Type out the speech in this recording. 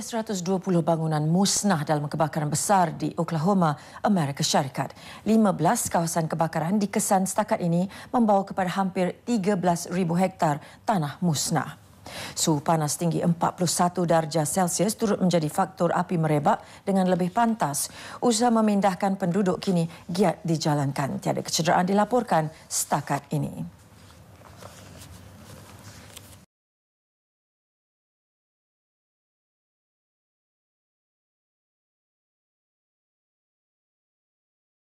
120 bangunan musnah dalam kebakaran besar di Oklahoma, Amerika Syarikat. 15 kawasan kebakaran dikesan setakat ini membawa kepada hampir 13,000 hektar tanah musnah. Suhu panas tinggi 41 darjah Celsius turut menjadi faktor api merebak dengan lebih pantas. Usaha memindahkan penduduk kini giat dijalankan. Tiada kecederaan dilaporkan setakat ini.